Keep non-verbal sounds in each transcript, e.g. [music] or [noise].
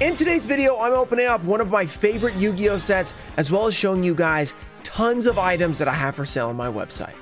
In today's video, I'm opening up one of my favorite Yu-Gi-Oh sets, as well as showing you guys tons of items that I have for sale on my website.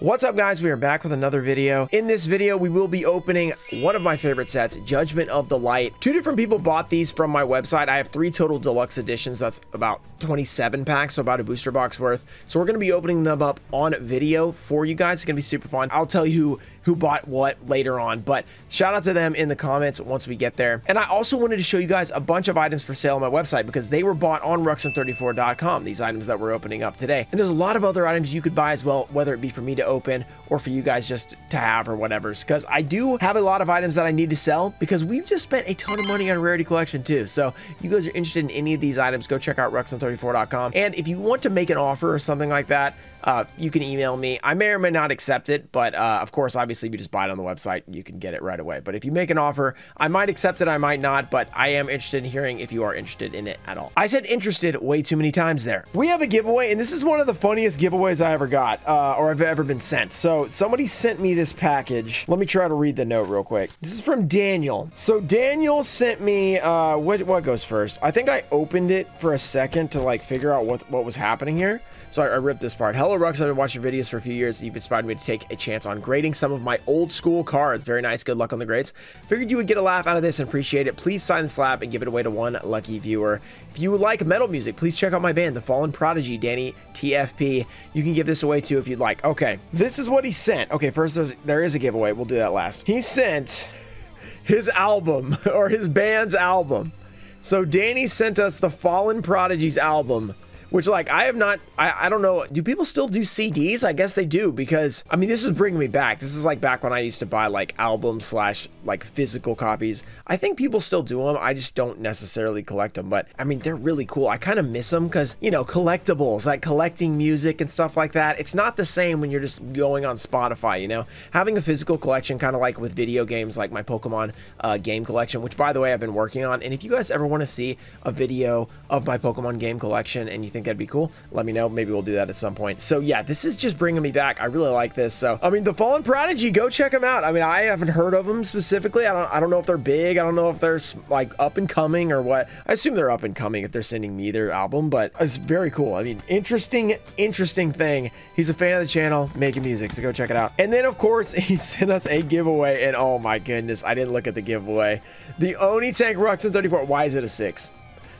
What's up guys, we are back with another video. In this video, we will be opening one of my favorite sets, Judgment of the Light. Two different people bought these from my website. I have three total deluxe editions. That's about 27 packs, so about a booster box worth. So we're going to be opening them up on video for you guys. It's going to be super fun. I'll tell you who, who bought what later on, but shout out to them in the comments once we get there. And I also wanted to show you guys a bunch of items for sale on my website because they were bought on Ruxin34.com, these items that we're opening up today. And there's a lot of other items you could buy as well, whether it be for me to open or for you guys just to have or whatever. Because I do have a lot of items that I need to sell because we've just spent a ton of money on Rarity Collection too. So you guys are interested in any of these items, go check out Ruxin34.com. And if you want to make an offer or something like that, uh, you can email me. I may or may not accept it, but uh, of course, obviously, if you just buy it on the website, you can get it right away. But if you make an offer, I might accept it, I might not, but I am interested in hearing if you are interested in it at all. I said interested way too many times there. We have a giveaway, and this is one of the funniest giveaways I ever got, uh, or I've ever been sent. So somebody sent me this package. Let me try to read the note real quick. This is from Daniel. So Daniel sent me, uh, what, what goes first? I think I opened it for a second to like figure out what, what was happening here. So I, I, ripped this part. Hello, Rux. I've been watching videos for a few years. You've inspired me to take a chance on grading some of my old school cards. Very nice. Good luck on the grades. Figured you would get a laugh out of this and appreciate it. Please sign the slab and give it away to one lucky viewer. If you like metal music, please check out my band, The Fallen Prodigy, Danny TFP. You can give this away too if you'd like. Okay, this is what he sent. Okay, first there's, there is a giveaway. We'll do that last. He sent his album [laughs] or his band's album. So Danny sent us the Fallen Prodigies album which like I have not I, I don't know do people still do CDs I guess they do because I mean this is bringing me back. This is like back when I used to buy like albums slash like physical copies. I think people still do them I just don't necessarily collect them but I mean they're really cool. I kind of miss them because you know collectibles like collecting music and stuff like that. It's not the same when you're just going on Spotify you know? Having a physical collection kind of like with video games like my Pokemon uh, game collection which by the way I've been working on. And if you guys ever want to see a video of my Pokemon game collection and you think think that'd be cool, let me know. Maybe we'll do that at some point. So yeah, this is just bringing me back. I really like this. So, I mean, The Fallen Prodigy, go check them out. I mean, I haven't heard of them specifically. I don't, I don't know if they're big. I don't know if they're like up and coming or what. I assume they're up and coming if they're sending me their album, but it's very cool. I mean, interesting, interesting thing. He's a fan of the channel, making music, so go check it out. And then, of course, [laughs] he sent us a giveaway, and oh my goodness, I didn't look at the giveaway. The Oni Tank Ruxin 34. Why is it a six?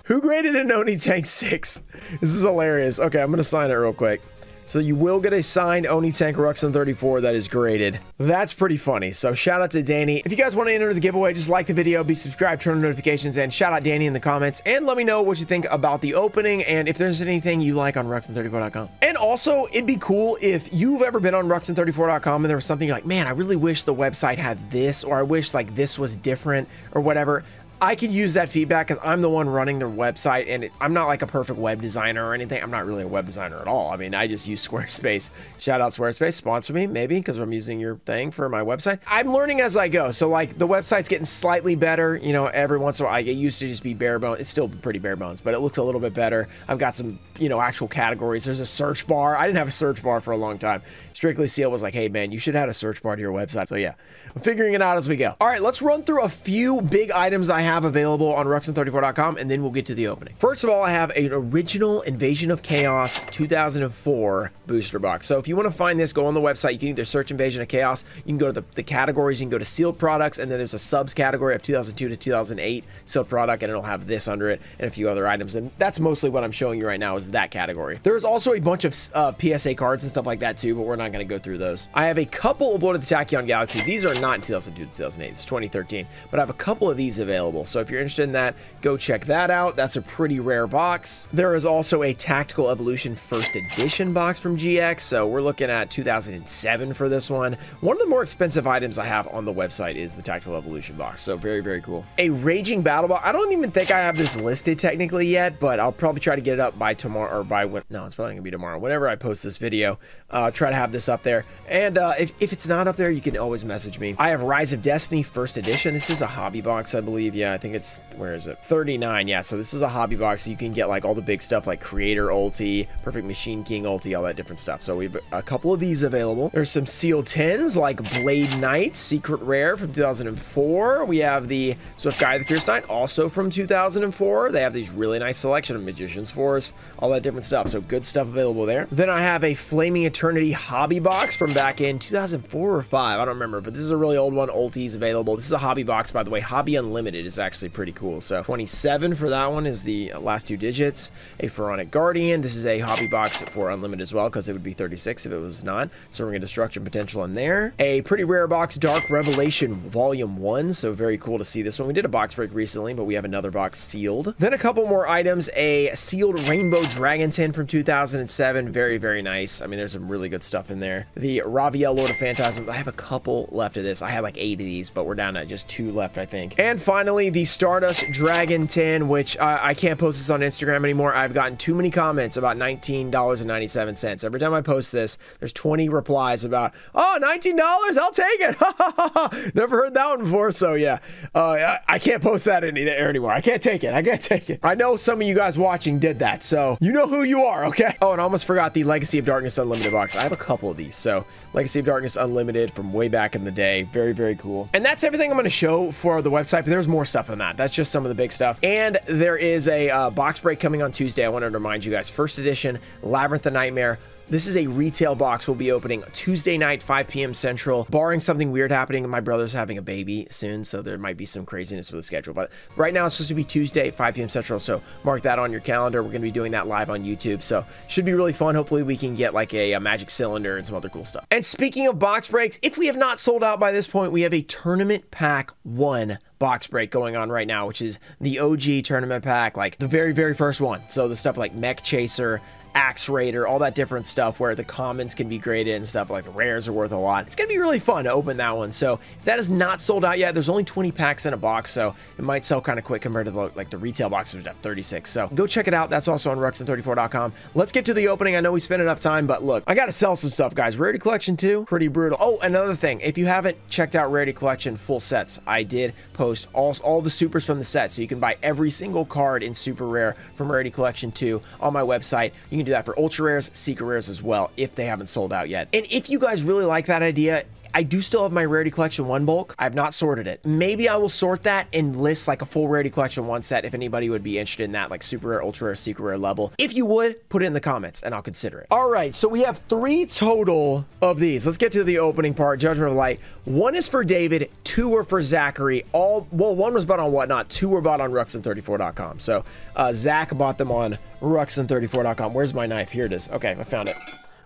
Who graded an Oni Tank 6? This is hilarious. Okay, I'm going to sign it real quick. So you will get a signed Oni Tank Ruxin 34 that is graded. That's pretty funny. So shout out to Danny. If you guys want to enter the giveaway, just like the video, be subscribed, turn on notifications, and shout out Danny in the comments. And let me know what you think about the opening and if there's anything you like on Ruxin34.com. And also, it'd be cool if you've ever been on Ruxin34.com and there was something like, man, I really wish the website had this, or I wish like this was different, or whatever. I could use that feedback because I'm the one running their website and it, I'm not like a perfect web designer or anything. I'm not really a web designer at all. I mean, I just use [laughs] Squarespace. Shout out Squarespace, sponsor me maybe because I'm using your thing for my website. I'm learning as I go. So like the website's getting slightly better. You know, every once in a while, I get used to just be bare bones. It's still pretty bare bones, but it looks a little bit better. I've got some, you know, actual categories. There's a search bar. I didn't have a search bar for a long time. Strictly Seal was like, hey man, you should have a search bar to your website. So yeah, I'm figuring it out as we go. All right, let's run through a few big items I have available on Ruxin34.com and then we'll get to the opening. First of all, I have an original Invasion of Chaos 2004 booster box. So if you want to find this, go on the website. You can either search Invasion of Chaos. You can go to the, the categories. You can go to sealed products and then there's a subs category of 2002 to 2008 sealed product and it'll have this under it and a few other items. And that's mostly what I'm showing you right now is that category. There's also a bunch of uh, PSA cards and stuff like that too, but we're not going to go through those. I have a couple of Lord of the Tachyon Galaxy. These are not in 2002 2008. It's 2013. But I have a couple of these available. So if you're interested in that, go check that out. That's a pretty rare box. There is also a Tactical Evolution First Edition box from GX. So we're looking at 2007 for this one. One of the more expensive items I have on the website is the Tactical Evolution box. So very, very cool. A Raging Battle Box. I don't even think I have this listed technically yet, but I'll probably try to get it up by tomorrow or by when. No, it's probably to be tomorrow. Whenever I post this video, uh, try to have this this up there. And uh, if, if it's not up there, you can always message me. I have Rise of Destiny first edition. This is a hobby box, I believe. Yeah, I think it's, where is it? 39. Yeah, so this is a hobby box. So you can get like all the big stuff like Creator Ulti, Perfect Machine King Ulti, all that different stuff. So we have a couple of these available. There's some sealed 10s like Blade Knight, Secret Rare from 2004. We have the Swift Gaia the Fierce Knight, also from 2004. They have these really nice selection of Magician's Force, all that different stuff. So good stuff available there. Then I have a Flaming Eternity hobby box from back in 2004 or 5. I don't remember, but this is a really old one. Ulti's available. This is a hobby box, by the way. Hobby Unlimited is actually pretty cool. So 27 for that one is the last two digits. A Pharaonic Guardian. This is a hobby box for Unlimited as well, because it would be 36 if it was not. So we're going to Destruction Potential in there. A pretty rare box, Dark Revelation Volume 1. So very cool to see this one. We did a box break recently, but we have another box sealed. Then a couple more items. A sealed Rainbow Dragon Tin from 2007. Very, very nice. I mean, there's some really good stuff in there. The Raviel Lord of Phantasm. I have a couple left of this. I had like eight of these, but we're down to just two left, I think. And finally, the Stardust Dragon Tin, which I can't post this on Instagram anymore. I've gotten too many comments about $19.97. Every time I post this, there's 20 replies about, oh, $19, I'll take it. [laughs] Never heard that one before. So yeah, uh, I can't post that in there anymore. I can't take it. I can't [laughs] take it. I know some of you guys watching did that. So you know who you are, okay? Oh, and I almost forgot the Legacy of Darkness Unlimited box. I have a couple of these. So Legacy of Darkness Unlimited from way back in the day. Very, very cool. And that's everything I'm going to show for the website, but there's more stuff than that. That's just some of the big stuff. And there is a uh, box break coming on Tuesday. I wanted to remind you guys, first edition, Labyrinth of Nightmare, this is a retail box. We'll be opening Tuesday night, 5 p.m. Central, barring something weird happening. My brother's having a baby soon, so there might be some craziness with the schedule. But right now, it's supposed to be Tuesday, 5 p.m. Central, so mark that on your calendar. We're going to be doing that live on YouTube, so should be really fun. Hopefully, we can get like a, a magic cylinder and some other cool stuff. And speaking of box breaks, if we have not sold out by this point, we have a tournament pack one box break going on right now, which is the OG tournament pack, like the very, very first one. So the stuff like Mech Chaser, Axe Raider, all that different stuff where the commons can be graded and stuff like the rares are worth a lot. It's going to be really fun to open that one. So if that is not sold out yet, there's only 20 packs in a box, so it might sell kind of quick compared to the, like the retail boxes which have 36. So go check it out. That's also on ruxin34.com. Let's get to the opening. I know we spent enough time, but look, I got to sell some stuff, guys. Rarity Collection 2, pretty brutal. Oh, another thing. If you haven't checked out Rarity Collection full sets, I did post all, all the supers from the set, so you can buy every single card in Super Rare from Rarity Collection 2 on my website. You can do that for ultra rares, secret rares as well, if they haven't sold out yet. And if you guys really like that idea, I do still have my Rarity Collection 1 bulk. I have not sorted it. Maybe I will sort that and list like a full Rarity Collection 1 set if anybody would be interested in that, like super rare, ultra rare, secret rare level. If you would, put it in the comments and I'll consider it. All right, so we have three total of these. Let's get to the opening part, Judgment of Light. One is for David, two are for Zachary. All, well, one was bought on Whatnot, two were bought on Ruxin34.com. So uh, Zach bought them on Ruxin34.com. Where's my knife? Here it is. Okay, I found it.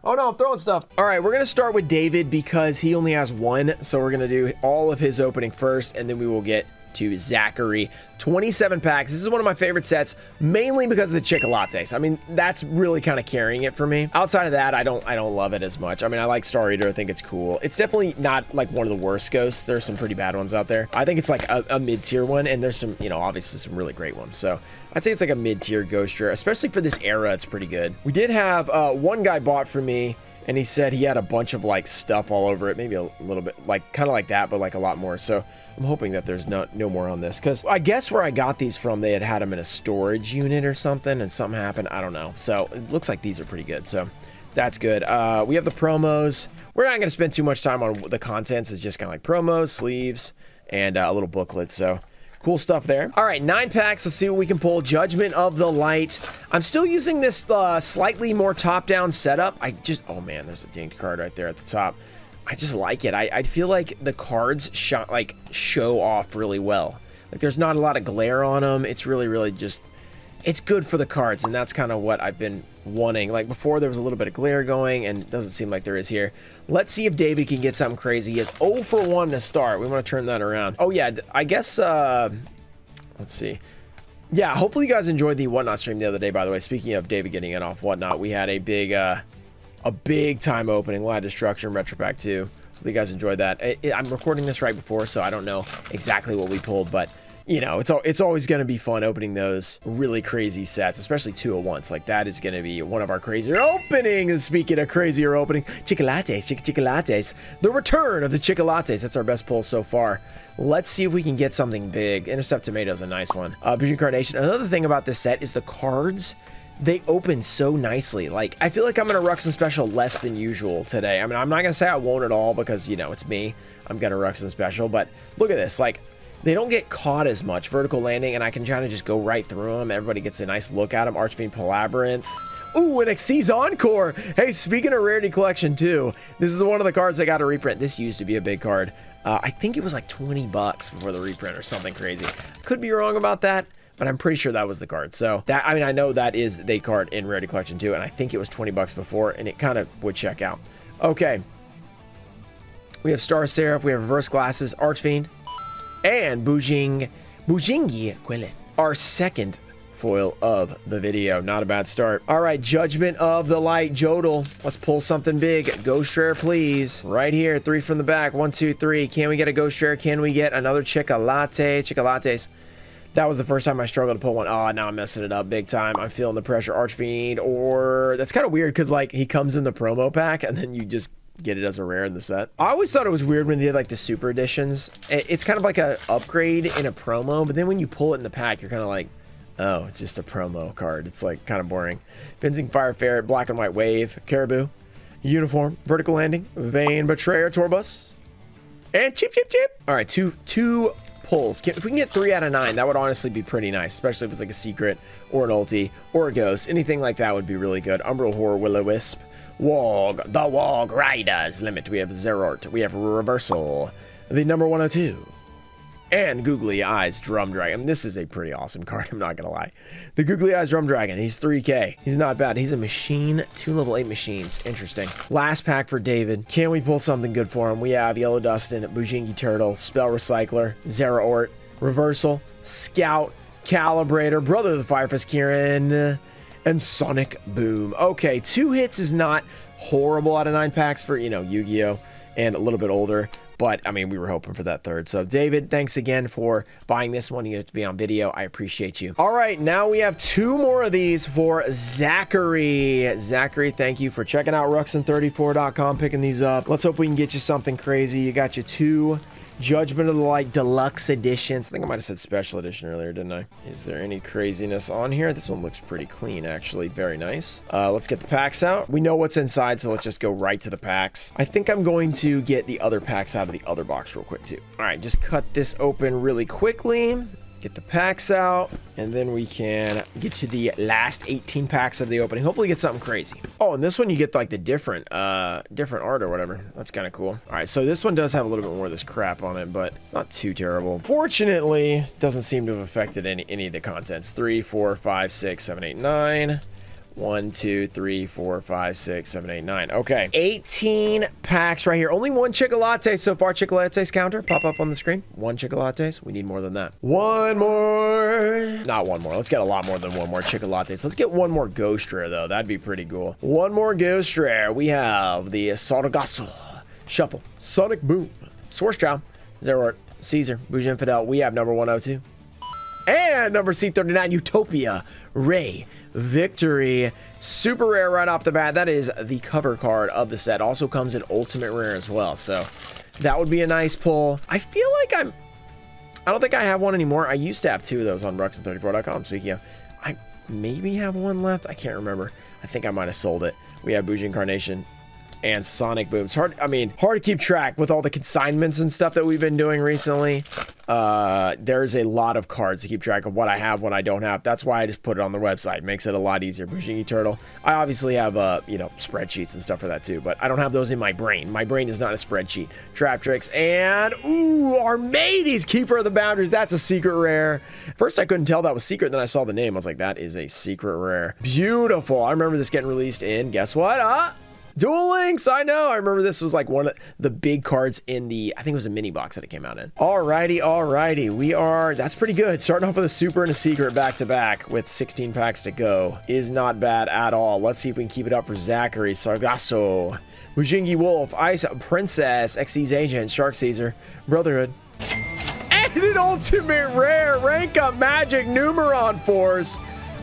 Oh no, I'm throwing stuff. All right, we're gonna start with David because he only has one. So we're gonna do all of his opening first and then we will get to Zachary. 27 packs. This is one of my favorite sets, mainly because of the Chocolates. I mean, that's really kind of carrying it for me. Outside of that, I don't I don't love it as much. I mean, I like Star Eater. I think it's cool. It's definitely not like one of the worst ghosts. There's some pretty bad ones out there. I think it's like a, a mid-tier one, and there's some, you know, obviously some really great ones. So I'd say it's like a mid-tier ghost especially for this era. It's pretty good. We did have uh, one guy bought for me and he said he had a bunch of like stuff all over it maybe a little bit like kind of like that but like a lot more so i'm hoping that there's no no more on this because i guess where i got these from they had had them in a storage unit or something and something happened i don't know so it looks like these are pretty good so that's good uh we have the promos we're not going to spend too much time on the contents it's just kind of like promos sleeves and uh, a little booklet so Cool stuff there. All right, nine packs. Let's see what we can pull. Judgment of the Light. I'm still using this uh, slightly more top-down setup. I just... Oh, man, there's a dinked card right there at the top. I just like it. I, I feel like the cards shot, like show off really well. Like there's not a lot of glare on them. It's really, really just it's good for the cards, and that's kind of what I've been wanting. Like before, there was a little bit of glare going, and it doesn't seem like there is here. Let's see if David can get something crazy. He is 0 for 1 to start. We want to turn that around. Oh, yeah, I guess, uh, let's see. Yeah, hopefully you guys enjoyed the Whatnot stream the other day, by the way. Speaking of David getting it off Whatnot, we had a big, uh, a big time opening, a lot of Destruction, Retro Pack 2. Hopefully you guys enjoyed that. I, I'm recording this right before, so I don't know exactly what we pulled, but you know, it's it's always going to be fun opening those really crazy sets, especially two at once. Like that is going to be one of our crazier openings. Speaking of crazier opening, Chocolates, Chick Chocolates, the return of the Chocolates. That's our best pull so far. Let's see if we can get something big. Intercept Tomatoes, a nice one. Uh, Vision Carnation. Another thing about this set is the cards they open so nicely. Like, I feel like I'm going to Ruxin Special less than usual today. I mean, I'm not going to say I won't at all because, you know, it's me. I'm going to Ruxin Special. But look at this. Like, they don't get caught as much. Vertical landing, and I can kind of just go right through them. Everybody gets a nice look at them. Archfiend Palabyrinth. Ooh, an Xyz Encore. Hey, speaking of Rarity Collection, too, this is one of the cards I got to reprint. This used to be a big card. Uh, I think it was like 20 bucks before the reprint or something crazy. Could be wrong about that but I'm pretty sure that was the card. So that, I mean, I know that is the card in Rarity Collection too, and I think it was 20 bucks before, and it kind of would check out. Okay. We have Star Seraph, we have Reverse Glasses, Archfiend, and Bujing, Bujingi Quilin, our second foil of the video. Not a bad start. All right, Judgment of the Light, Jodel. Let's pull something big. Ghost Rare, please. Right here, three from the back. One, two, three. Can we get a Ghost Rare? Can we get another Chocolate? Chocolates. That was the first time I struggled to pull one. Oh, now I'm messing it up big time. I'm feeling the pressure. Archfiend, or that's kind of weird because like he comes in the promo pack and then you just get it as a rare in the set. I always thought it was weird when they did like the super editions. It's kind of like a upgrade in a promo, but then when you pull it in the pack, you're kind of like, oh, it's just a promo card. It's like kind of boring. Fencing Fire Ferret, Black and White Wave, Caribou, Uniform, Vertical Landing, Vain Betrayer, Torbus, and Chip Chip Chip. All right, two two pulls. If we can get three out of nine, that would honestly be pretty nice, especially if it's like a secret or an ulti or a ghost. Anything like that would be really good. Umbral Horror, Will-O-Wisp, Wog, the Wog Riders Limit. We have Zerort. We have Reversal, the number 102 and Googly Eyes Drum Dragon. This is a pretty awesome card, [laughs] I'm not going to lie. The Googly Eyes Drum Dragon, he's 3k. He's not bad. He's a machine, two level 8 machines. Interesting. Last pack for David. Can we pull something good for him? We have Yellow Duston, Bujingi Turtle, Spell Recycler, Zeraort, Reversal, Scout, Calibrator, Brother of the Firefist Kirin, and Sonic Boom. Okay, two hits is not horrible out of nine packs for, you know, Yu-Gi-Oh! and a little bit older. But I mean, we were hoping for that third. So, David, thanks again for buying this one. You have to be on video. I appreciate you. All right, now we have two more of these for Zachary. Zachary, thank you for checking out Ruxin34.com, picking these up. Let's hope we can get you something crazy. You got you two Judgment of the Light Deluxe Editions. I think I might have said Special Edition earlier, didn't I? Is there any craziness on here? This one looks pretty clean, actually. Very nice. Uh, let's get the packs out. We know what's inside, so let's just go right to the packs. I think I'm going to get the other packs out of the other box real quick, too. All right, just cut this open really quickly get the packs out, and then we can get to the last 18 packs of the opening. Hopefully get something crazy. Oh, and this one you get like the different uh, different art or whatever. That's kind of cool. All right, so this one does have a little bit more of this crap on it, but it's not too terrible. Fortunately, doesn't seem to have affected any, any of the contents. Three, four, five, six, seven, eight, nine. One, two, three, four, five, six, seven, eight, nine. Okay. 18 packs right here. Only one Chocolates so far. Chocolates counter. Pop up on the screen. One Chocolates. We need more than that. One more. Not one more. Let's get a lot more than one more Chocolates. Let's get one more Ghost Rare, though. That'd be pretty cool. One more Ghost Rare. We have the Sargasso. Shuffle. Sonic Boom. Source Child. Zero Caesar. Bujinfidel. We have number 102. And number C39, Utopia. Ray victory. Super rare right off the bat. That is the cover card of the set. Also comes in ultimate rare as well. So that would be a nice pull. I feel like I'm... I don't think I have one anymore. I used to have two of those on Ruxin34.com. Speaking of, I maybe have one left. I can't remember. I think I might have sold it. We have Bujincarnation and Sonic Boom. It's hard, I mean, hard to keep track with all the consignments and stuff that we've been doing recently. Uh, there's a lot of cards to keep track of what I have, what I don't have. That's why I just put it on the website. It makes it a lot easier. Bujingi Turtle. I obviously have, uh, you know, spreadsheets and stuff for that too, but I don't have those in my brain. My brain is not a spreadsheet. Traptrix and, ooh, Armades, Keeper of the Boundaries. That's a secret rare. First, I couldn't tell that was secret. Then I saw the name. I was like, that is a secret rare. Beautiful. I remember this getting released in, guess what? Uh, Duel Links, I know. I remember this was like one of the big cards in the, I think it was a mini box that it came out in. Alrighty, alrighty. We are, that's pretty good. Starting off with a super and a secret back to back with 16 packs to go is not bad at all. Let's see if we can keep it up for Zachary, Sargasso, Bujingi Wolf, Ice Princess, Xyz Agent, Shark Caesar, Brotherhood. And an Ultimate Rare Rank Up Magic Numeron Force.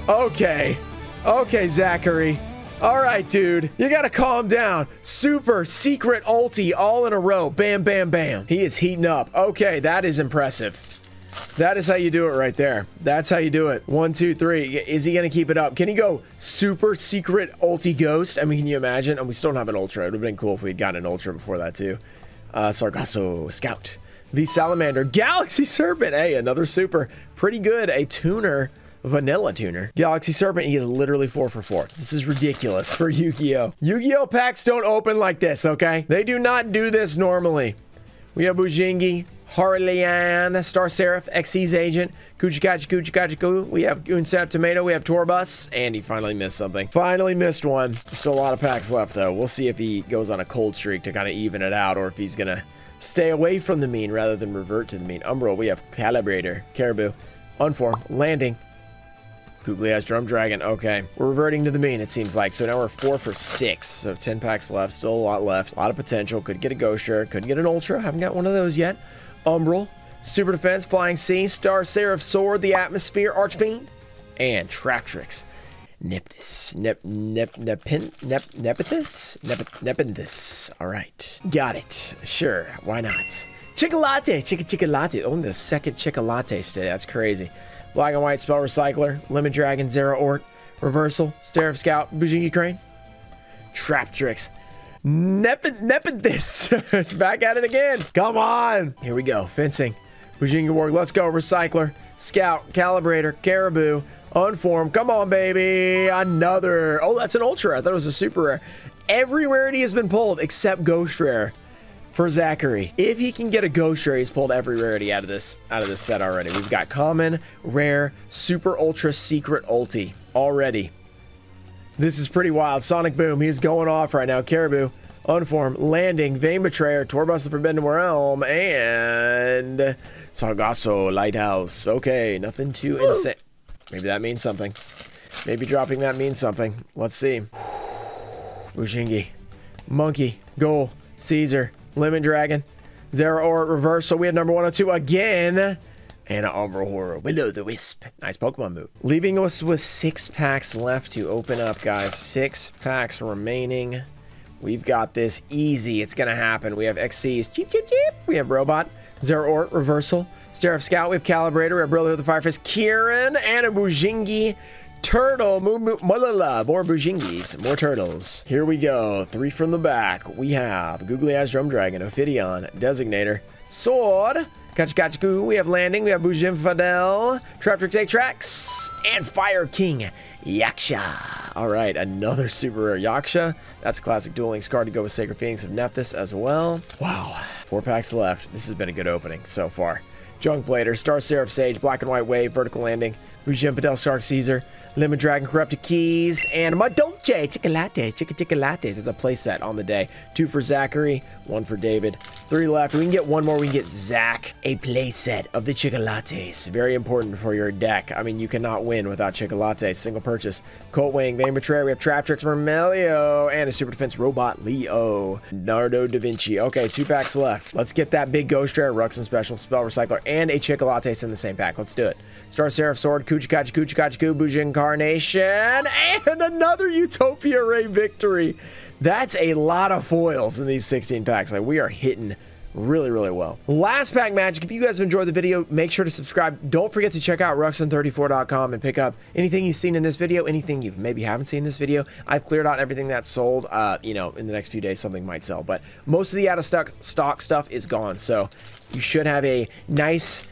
Okay. Okay, Zachary. All right, dude. You gotta calm down. Super secret ulti all in a row. Bam, bam, bam. He is heating up. Okay, that is impressive. That is how you do it right there. That's how you do it. One, two, three. Is he going to keep it up? Can he go super secret ulti ghost? I mean, can you imagine? And we still don't have an ultra. It would have been cool if we'd gotten an ultra before that too. Uh, Sargasso Scout. V Salamander. Galaxy Serpent. Hey, another super. Pretty good. A tuner. Vanilla tuner. Galaxy Serpent, he is literally four for four. This is ridiculous for Yu-Gi-Oh! Yu-Gi-Oh! packs don't open like this, okay? They do not do this normally. We have Bujingi, Harlian, Star Seraph, Xyz Agent, Kuchikachi Kuchikachi We have Unsap Tomato. We have Torbus. And he finally missed something. Finally missed one. Still a lot of packs left, though. We'll see if he goes on a cold streak to kind of even it out or if he's going to stay away from the mean rather than revert to the mean. Umbral, we have Calibrator, Caribou, Unform, Landing, Googly Eyes Drum Dragon. Okay. We're reverting to the mean, it seems like. So now we're four for six. So 10 packs left. Still a lot left. A lot of potential. Could get a Ghost Rare. Could get an Ultra. Haven't got one of those yet. Umbral, Super Defense, Flying Sea, Star Seraph Sword, The Atmosphere, Archfiend, and Traptrix. Nepthys. Nep, nep, nepin, nep, nepithus? Nep, nepinthus. All right. Got it. Sure. Why not? Chicolatte. Chica Chica Latte. Only the second Chicolatte today. That's crazy. Black and White Spell Recycler. Lemon Dragon. Zero Ort. Reversal. Seraph Scout. Bujingi Crane. Traptrix. Nepenthes. [laughs] it's back at it again. Come on. Here we go. Fencing. Virginia Warg. Let's go. Recycler. Scout. Calibrator. Caribou. Unformed. Come on, baby. Another. Oh, that's an ultra. I thought it was a super rare. Every rarity has been pulled except Ghost Rare for Zachary. If he can get a Ghost Rare, he's pulled every rarity out of this out of this set already. We've got common, rare, super, ultra, secret, ulti already. This is pretty wild. Sonic Boom, he's going off right now. Caribou, Unform, Landing, Vain Betrayer, Torbus the Forbidden Realm, and Sargasso Lighthouse. Okay, nothing too insane. Maybe that means something. Maybe dropping that means something. Let's see. Bujingi, Monkey, Goal, Caesar, Lemon Dragon, Zero or Reverse. So we had number 102 again and an Umbral Horror. Willow the Wisp. Nice Pokemon move. Leaving us with six packs left to open up, guys. Six packs remaining. We've got this easy. It's going to happen. We have XCs. Cheep, cheep, cheep. We have Robot. Zero. Reversal. Seraph Scout. We have Calibrator. We have Brotherhood of the Firefist. Kieran. And a Bujingi. Turtle, Mulala, more Bujingis, more turtles. Here we go, three from the back. We have Googly Eyes Drum Dragon, Ophidian, Designator, Sword, Kachikachku, we have Landing, we have Bujinfidel, Traptrix Atrax, and Fire King, Yaksha. All right, another super rare Yaksha. That's a classic Duel Links card to go with Sacred Phoenix of Nephthys as well. Wow, four packs left. This has been a good opening so far. Junk Blader, Star Seraph Sage, Black and White Wave, Vertical Landing, Bujinfidel Stark Caesar, Lemon Dragon Corrupted Keys, and Madolche Chocolate, Chica Lattes. It's a playset on the day. Two for Zachary, one for David. Three left. We can get one more. We can get Zach a playset of the Chocolates. Very important for your deck. I mean, you cannot win without Chocolates. Single purchase. Colt Wing, Vain Betrayer. We have Traptrix Myrmeleo, and a Super Defense Robot Leo. Nardo Da Vinci. Okay, two packs left. Let's get that big Ghost Rare, Ruxin Special, Spell Recycler, and a Chocolates in the same pack. Let's do it. Star Seraph Sword, Kuchikachi Kuchikachi Kubujin Carnation, and another Utopia Ray victory. That's a lot of foils in these 16 packs. Like, we are hitting really, really well. Last pack magic. If you guys have enjoyed the video, make sure to subscribe. Don't forget to check out Ruxin34.com and pick up anything you've seen in this video, anything you maybe haven't seen in this video. I've cleared out everything that's sold. Uh, you know, in the next few days, something might sell, but most of the out of stock, stock stuff is gone. So you should have a nice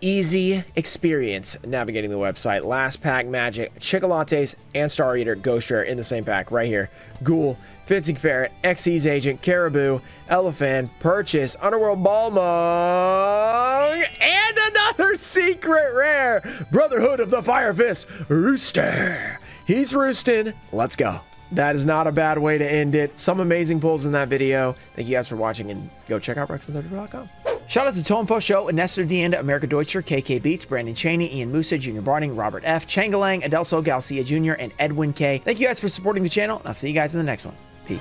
easy experience navigating the website. Last Pack Magic, Chocolates, and Star Eater Ghost Rare in the same pack right here. Ghoul, Fencing Ferret, Xyz Agent, Caribou, Elephant, Purchase, Underworld Balmung, and another [laughs] secret rare, Brotherhood of the Fire Fist, Rooster. He's roosting. Let's go. That is not a bad way to end it. Some amazing pulls in that video. Thank you guys for watching and go check out Ruxin34.com. Shout out to Tomfo Show, Nestor Dienda, America Deutscher, KK Beats, Brandon Cheney, Ian Musa, Junior Barning, Robert F., Changalang, Adelso Garcia Jr., and Edwin K. Thank you guys for supporting the channel, and I'll see you guys in the next one. Peace.